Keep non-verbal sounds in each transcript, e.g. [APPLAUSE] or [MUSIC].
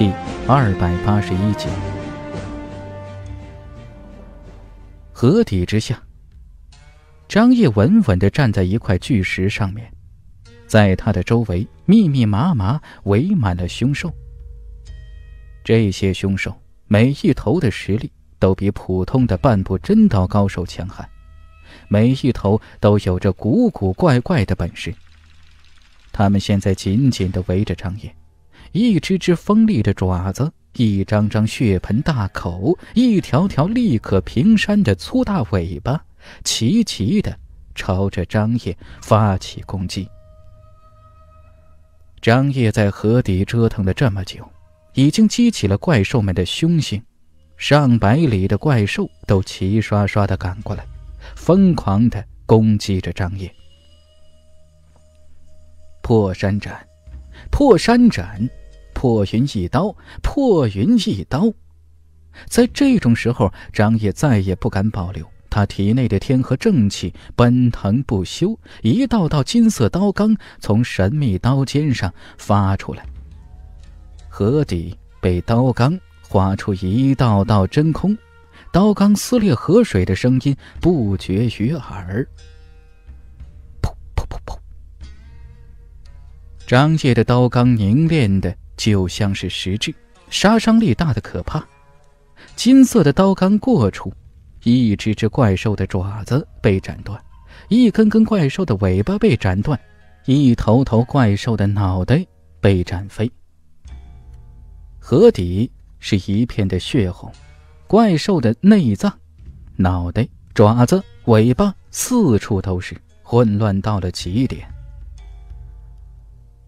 第二百八十一集。河底之下，张掖稳稳的站在一块巨石上面，在他的周围密密麻麻围满了凶兽。这些凶兽每一头的实力都比普通的半步真道高手强悍，每一头都有着古古怪怪的本事。他们现在紧紧的围着张掖。一只只锋利的爪子，一张张血盆大口，一条条立可平山的粗大尾巴，齐齐的朝着张掖发起攻击。张掖在河底折腾了这么久，已经激起了怪兽们的凶性，上百里的怪兽都齐刷刷的赶过来，疯狂的攻击着张掖。破山斩，破山斩。破云一刀，破云一刀。在这种时候，张掖再也不敢保留，他体内的天和正气奔腾不休，一道道金色刀罡从神秘刀尖上发出来。河底被刀罡划出一道道真空，刀罡撕裂河水的声音不绝于耳。噗噗噗噗！张掖的刀罡凝练的。就像是实质，杀伤力大的可怕。金色的刀刚过处，一只只怪兽的爪子被斩断，一根根怪兽的尾巴被斩断，一头头怪兽的脑袋被斩飞。河底是一片的血红，怪兽的内脏、脑袋、爪子、尾巴四处都是，混乱到了极点。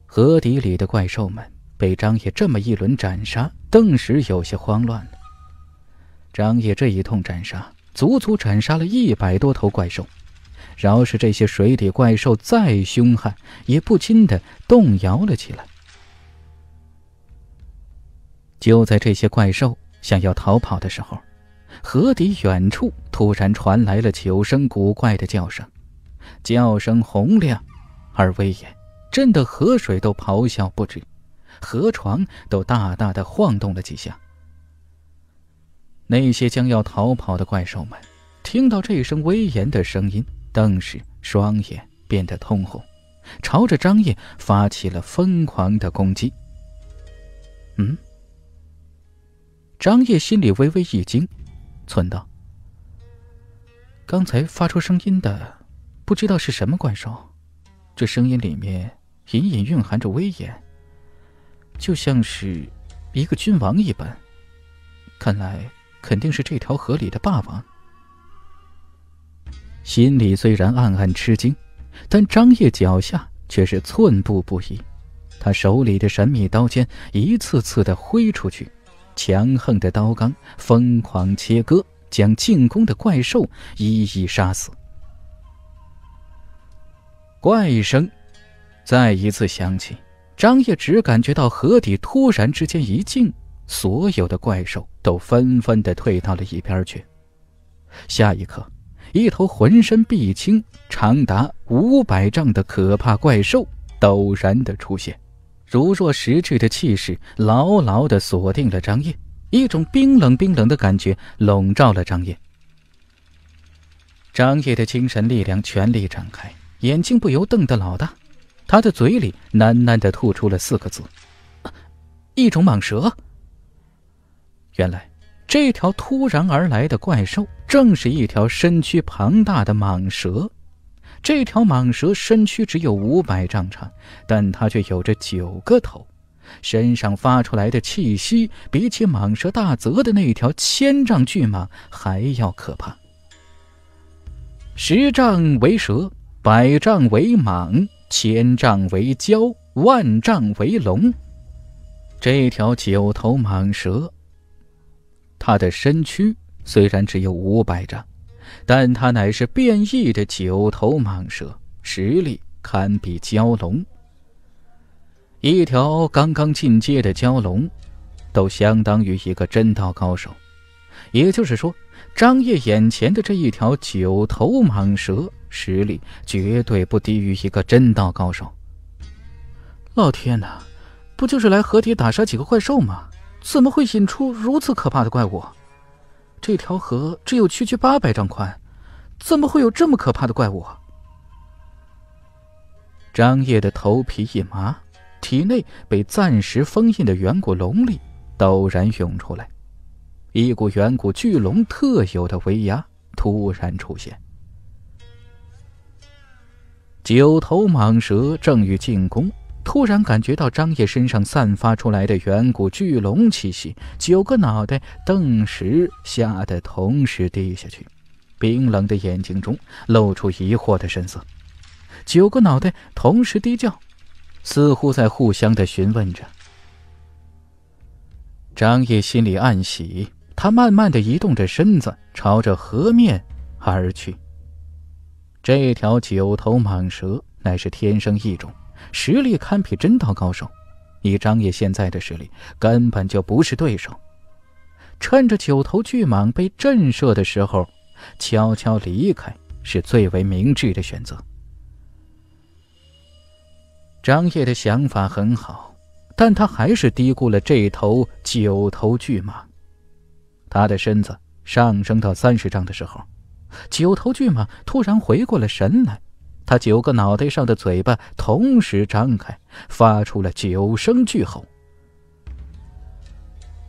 河底里的怪兽们。被张掖这么一轮斩杀，顿时有些慌乱了。张掖这一通斩杀，足足斩杀了一百多头怪兽。饶是这些水底怪兽再凶悍，也不禁的动摇了起来。就在这些怪兽想要逃跑的时候，河底远处突然传来了九声古怪的叫声，叫声洪亮而威严，震得河水都咆哮不止。河床都大大的晃动了几下。那些将要逃跑的怪兽们，听到这声威严的声音，顿时双眼变得通红，朝着张掖发起了疯狂的攻击。嗯，张掖心里微微一惊，忖道：“刚才发出声音的，不知道是什么怪兽，这声音里面隐隐蕴含着威严。”就像是一个君王一般，看来肯定是这条河里的霸王。心里虽然暗暗吃惊，但张掖脚下却是寸步不移。他手里的神秘刀尖一次次的挥出去，强横的刀罡疯狂切割，将进攻的怪兽一一杀死。怪声再一次响起。张掖只感觉到河底突然之间一静，所有的怪兽都纷纷的退到了一边去。下一刻，一头浑身碧青、长达五百丈的可怕怪兽陡然的出现，如若实质的气势牢牢的锁定了张掖，一种冰冷冰冷的感觉笼罩了张掖。张掖的精神力量全力展开，眼睛不由瞪得老大。他的嘴里喃喃的吐出了四个字：“一种蟒蛇。”原来，这条突然而来的怪兽正是一条身躯庞大的蟒蛇。这条蟒蛇身躯只有五百丈长，但它却有着九个头，身上发出来的气息比起蟒蛇大泽的那条千丈巨蟒还要可怕。十丈为蛇，百丈为蟒。千丈为蛟，万丈为龙。这条九头蟒蛇，它的身躯虽然只有五百丈，但它乃是变异的九头蟒蛇，实力堪比蛟龙。一条刚刚进阶的蛟龙，都相当于一个真道高手。也就是说，张掖眼前的这一条九头蟒蛇。实力绝对不低于一个真道高手。老天哪，不就是来河底打杀几个怪兽吗？怎么会引出如此可怕的怪物？这条河只有区区八百丈宽，怎么会有这么可怕的怪物？张烨的头皮一麻，体内被暂时封印的远古龙力陡然涌出来，一股远古巨龙特有的威压突然出现。九头蟒蛇正欲进攻，突然感觉到张烨身上散发出来的远古巨龙气息，九个脑袋顿时吓得同时低下去，冰冷的眼睛中露出疑惑的神色。九个脑袋同时低叫，似乎在互相的询问着。张烨心里暗喜，他慢慢的移动着身子，朝着河面而去。这条九头蟒蛇乃是天生异种，实力堪比真道高手，以张烨现在的实力，根本就不是对手。趁着九头巨蟒被震慑的时候，悄悄离开是最为明智的选择。张烨的想法很好，但他还是低估了这头九头巨蟒。他的身子上升到三十丈的时候，九头巨蟒突然回过了神来，他九个脑袋上的嘴巴同时张开，发出了九声巨吼。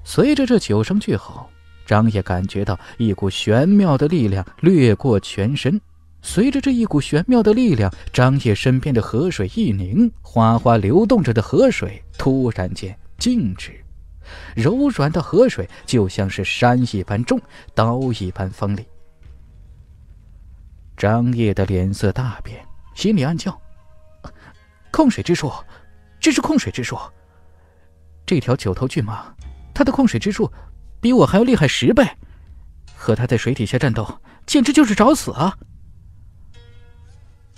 随着这九声巨吼，张烨感觉到一股玄妙的力量掠过全身。随着这一股玄妙的力量，张烨身边的河水一凝，哗哗流动着的河水突然间静止，柔软的河水就像是山一般重，刀一般锋利。张烨的脸色大变，心里暗叫：“控水之术，这是控水之术。这条九头巨蟒，它的控水之术比我还要厉害十倍，和它在水底下战斗，简直就是找死啊！”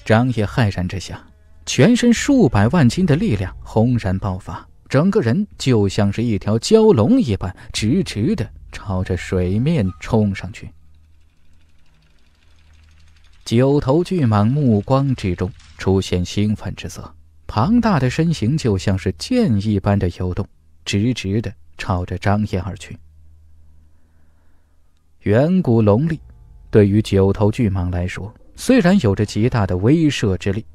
张烨骇然之下，全身数百万斤的力量轰然爆发，整个人就像是一条蛟龙一般，直直的朝着水面冲上去。九头巨蟒目光之中出现兴奋之色，庞大的身形就像是箭一般的游动，直直的朝着张烨而去。远古龙力，对于九头巨蟒来说。虽然有着极大的威慑之力，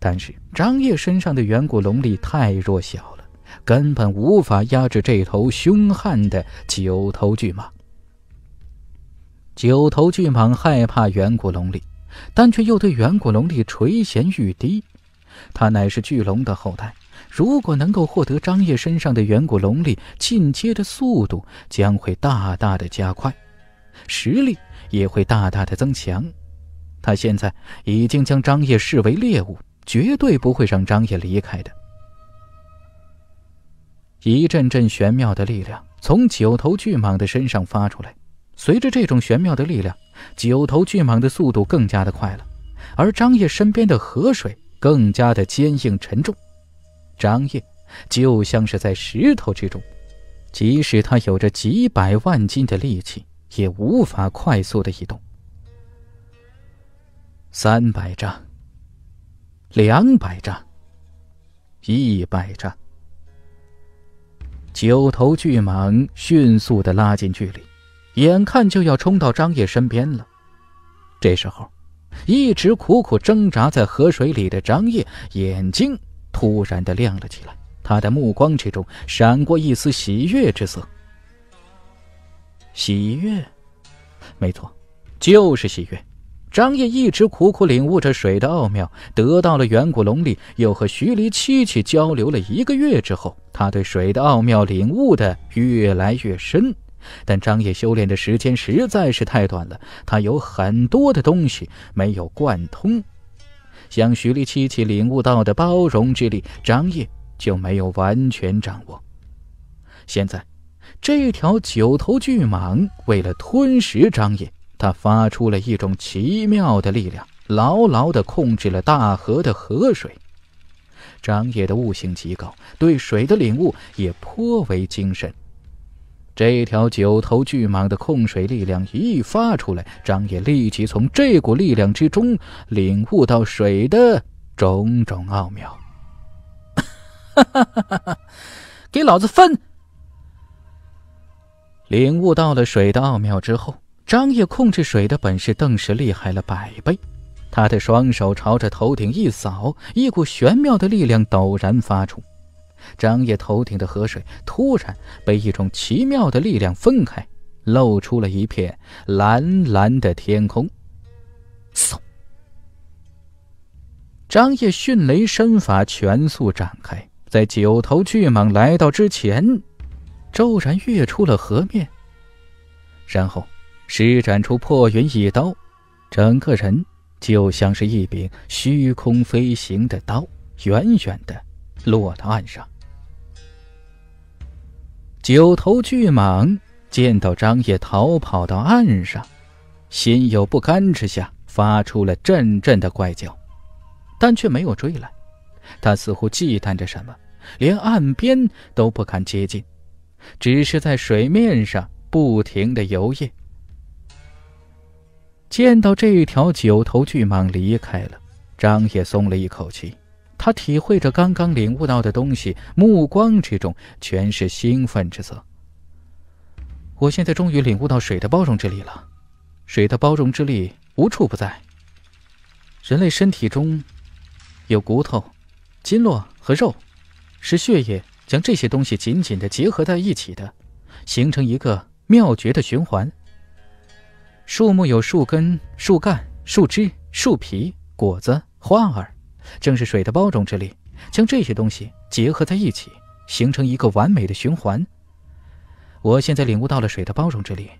但是张烨身上的远古龙力太弱小了，根本无法压制这头凶悍的九头巨蟒。九头巨蟒害怕远古龙力，但却又对远古龙力垂涎欲滴。它乃是巨龙的后代，如果能够获得张掖身上的远古龙力，进阶的速度将会大大的加快，实力也会大大的增强。他现在已经将张掖视为猎物，绝对不会让张掖离开的。一阵阵玄妙的力量从九头巨蟒的身上发出来，随着这种玄妙的力量，九头巨蟒的速度更加的快了，而张烨身边的河水更加的坚硬沉重。张烨就像是在石头之中，即使他有着几百万斤的力气，也无法快速的移动。三百丈，两百丈，一百丈。九头巨蟒迅速的拉近距离，眼看就要冲到张烨身边了。这时候，一直苦苦挣扎在河水里的张烨眼睛突然的亮了起来，他的目光之中闪过一丝喜悦之色。喜悦，没错，就是喜悦。张烨一直苦苦领悟着水的奥妙，得到了远古龙力，又和徐离七七交流了一个月之后，他对水的奥妙领悟的越来越深。但张掖修炼的时间实在是太短了，他有很多的东西没有贯通，像徐丽七七领悟到的包容之力，张掖就没有完全掌握。现在，这条九头巨蟒为了吞食张掖。他发出了一种奇妙的力量，牢牢的控制了大河的河水。张野的悟性极高，对水的领悟也颇为精深。这条九头巨蟒的控水力量一发出来，张野立即从这股力量之中领悟到水的种种奥妙。哈哈哈哈哈！给老子分！领悟到了水的奥妙之后，张掖控制水的本事更是厉害了百倍。他的双手朝着头顶一扫，一股玄妙的力量陡然发出。张掖头顶的河水突然被一种奇妙的力量分开，露出了一片蓝蓝的天空。嗖！张掖迅雷身法全速展开，在九头巨蟒来到之前。骤然跃出了河面，然后施展出破云一刀，整个人就像是一柄虚空飞行的刀，远远的落到岸上。九头巨蟒见到张掖逃跑到岸上，心有不甘之下，发出了阵阵的怪叫，但却没有追来。他似乎忌惮着什么，连岸边都不敢接近。只是在水面上不停的游曳。见到这条九头巨蟒离开了，张也松了一口气。他体会着刚刚领悟到的东西，目光之中全是兴奋之色。我现在终于领悟到水的包容之力了。水的包容之力无处不在。人类身体中有骨头、筋络和肉，是血液。将这些东西紧紧的结合在一起的，形成一个妙绝的循环。树木有树根、树干、树枝、树皮、果子、花儿，正是水的包容之力，将这些东西结合在一起，形成一个完美的循环。我现在领悟到了水的包容之力，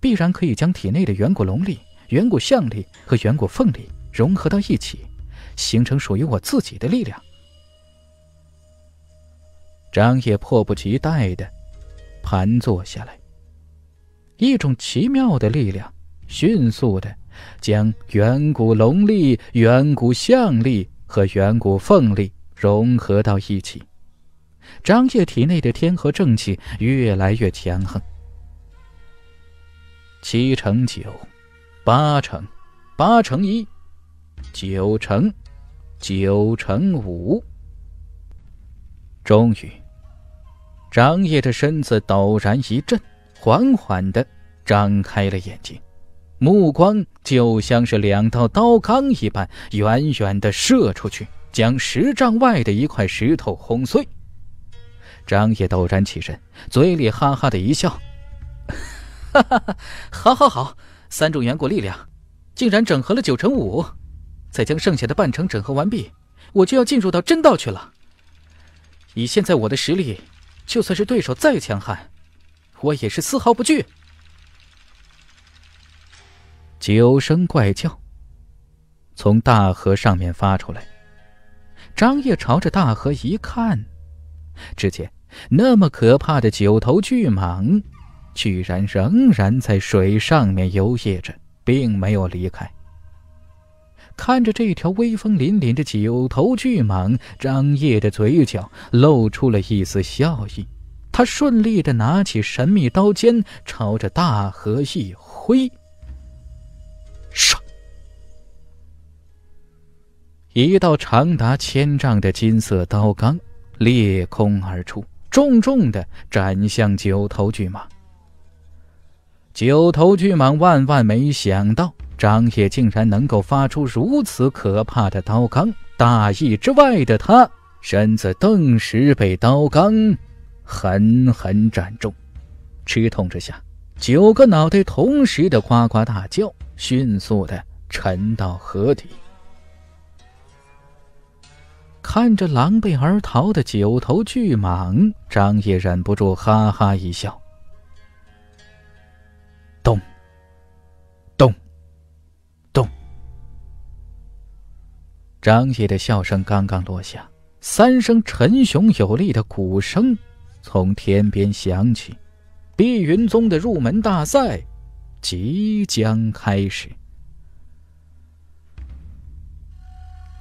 必然可以将体内的远古龙力、远古象力和远古凤力融合到一起，形成属于我自己的力量。张烨迫不及待的盘坐下来，一种奇妙的力量迅速的将远古龙力、远古象力和远古凤力融合到一起。张掖体内的天河正气越来越强横，七乘九，八乘，八乘一，九乘，九乘五，终于。张掖的身子陡然一震，缓缓的张开了眼睛，目光就像是两道刀钢一般，远远的射出去，将十丈外的一块石头轰碎。张掖陡然起身，嘴里哈哈的一笑：“哈 [LAUGHS] 哈哈，好，好，好，三种远古力量，竟然整合了九成五，再将剩下的半成整合完毕，我就要进入到真道去了。以现在我的实力。”就算是对手再强悍，我也是丝毫不惧。九声怪叫从大河上面发出来，张掖朝着大河一看，只见那么可怕的九头巨蟒，居然仍然在水上面游曳着，并没有离开。看着这条威风凛凛的九头巨蟒，张掖的嘴角露出了一丝笑意。他顺利的拿起神秘刀尖，朝着大河一挥，一道长达千丈的金色刀罡裂空而出，重重的斩向九头巨蟒。九头巨蟒万万没想到。张掖竟然能够发出如此可怕的刀罡，大意之外的他身子顿时被刀罡狠狠斩中，吃痛之下，九个脑袋同时的呱呱大叫，迅速的沉到河底。看着狼狈而逃的九头巨蟒，张掖忍不住哈哈一笑。咚。咚，咚张掖的笑声刚刚落下，三声沉雄有力的鼓声从天边响起，碧云宗的入门大赛即将开始。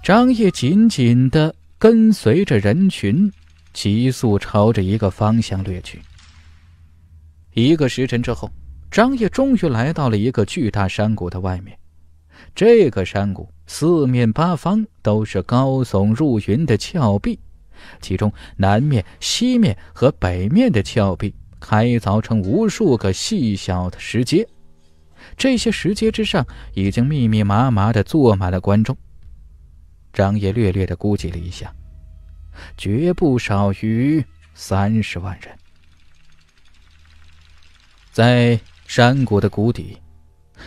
张掖紧紧的跟随着人群，急速朝着一个方向掠去。一个时辰之后，张掖终于来到了一个巨大山谷的外面。这个山谷四面八方都是高耸入云的峭壁，其中南面、西面和北面的峭壁开凿成无数个细小的石阶，这些石阶之上已经密密麻麻的坐满了观众。张掖略略的估计了一下，绝不少于三十万人。在山谷的谷底，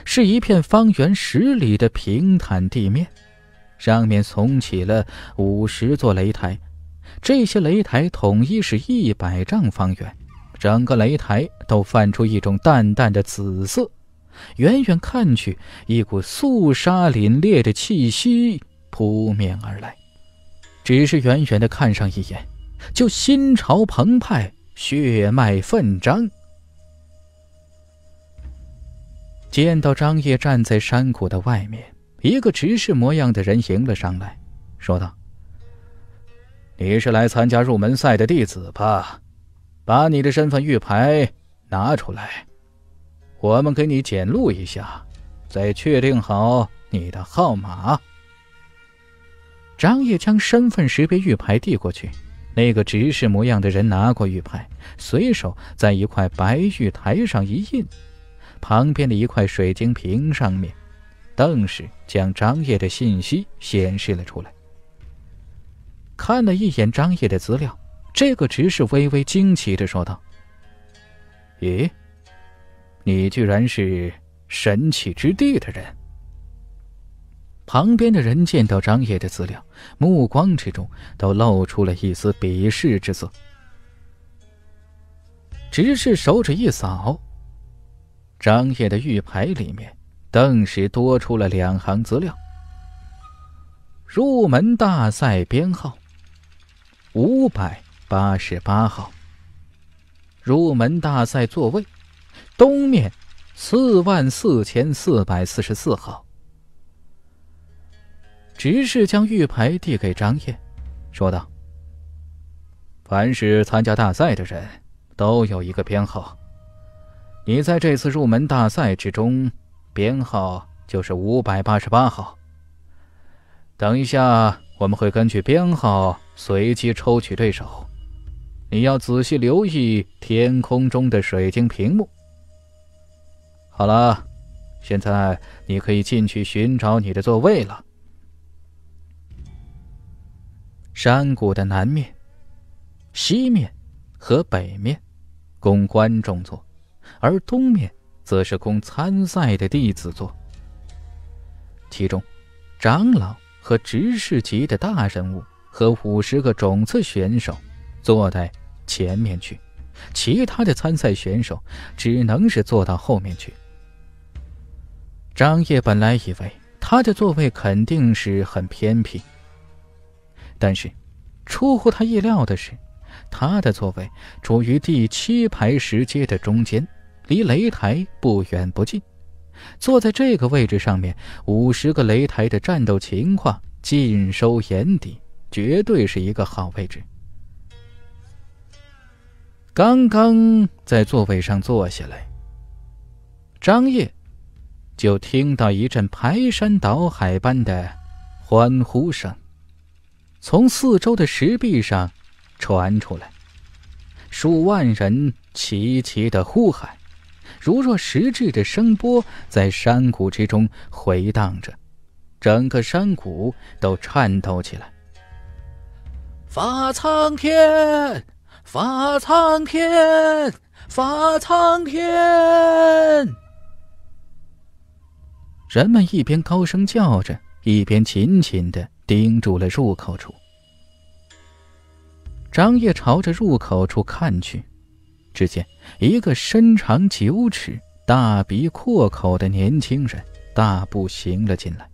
是一片方圆十里的平坦地面，上面耸起了五十座擂台，这些擂台统一是一百丈方圆，整个擂台都泛出一种淡淡的紫色，远远看去，一股肃杀凛冽的气息。扑面而来，只是远远的看上一眼，就心潮澎湃，血脉奋张。见到张掖站在山谷的外面，一个执事模样的人迎了上来，说道：“你是来参加入门赛的弟子吧？把你的身份玉牌拿出来，我们给你检录一下，再确定好你的号码。”张掖将身份识别玉牌递过去，那个执事模样的人拿过玉牌，随手在一块白玉台上一印，旁边的一块水晶屏上面，顿时将张掖的信息显示了出来。看了一眼张掖的资料，这个执事微微惊奇的说道：“咦，你居然是神器之地的人？”旁边的人见到张掖的资料，目光之中都露出了一丝鄙视之色。执事手指一扫，张掖的玉牌里面顿时多出了两行资料：入门大赛编号五百八十八号，入门大赛座位东面四万四千四百四十四号。执事将玉牌递给张燕，说道：“凡是参加大赛的人，都有一个编号。你在这次入门大赛之中，编号就是五百八十八号。等一下，我们会根据编号随机抽取对手，你要仔细留意天空中的水晶屏幕。好了，现在你可以进去寻找你的座位了。”山谷的南面、西面和北面供观众坐，而东面则是供参赛的弟子坐。其中，长老和执事级的大人物和五十个种子选手坐在前面去，其他的参赛选手只能是坐到后面去。张烨本来以为他的座位肯定是很偏僻。但是，出乎他意料的是，他的座位处于第七排石阶的中间，离擂台不远不近。坐在这个位置上面，五十个擂台的战斗情况尽收眼底，绝对是一个好位置。刚刚在座位上坐下来，张掖就听到一阵排山倒海般的欢呼声。从四周的石壁上传出来，数万人齐齐的呼喊，如若实质的声波在山谷之中回荡着，整个山谷都颤抖起来。发苍天，发苍天，发苍天！人们一边高声叫着，一边紧紧的。盯住了入口处，张掖朝着入口处看去，只见一个身长九尺、大鼻阔口的年轻人大步行了进来。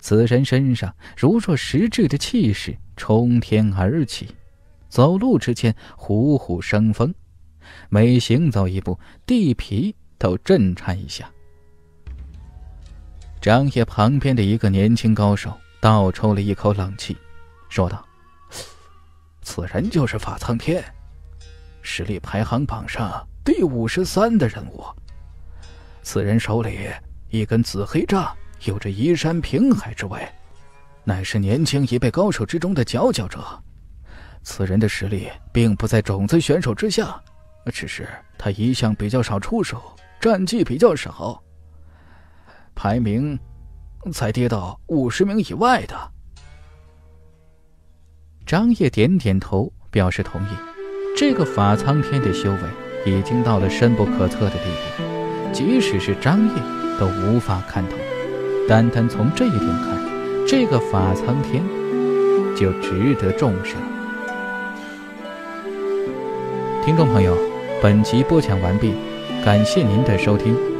此人身上如若实质的气势冲天而起，走路之间虎虎生风，每行走一步，地皮都震颤一下。张掖旁边的一个年轻高手。倒抽了一口冷气，说道：“此人就是法苍天，实力排行榜上第五十三的人物。此人手里一根紫黑杖，有着移山平海之威，乃是年轻一辈高手之中的佼佼者。此人的实力并不在种子选手之下，只是他一向比较少出手，战绩比较少，排名才跌到五十名以外的。张掖点点头，表示同意。这个法苍天的修为已经到了深不可测的地步，即使是张掖都无法看透。单单从这一点看，这个法苍天就值得重视了。听众朋友，本集播讲完毕，感谢您的收听。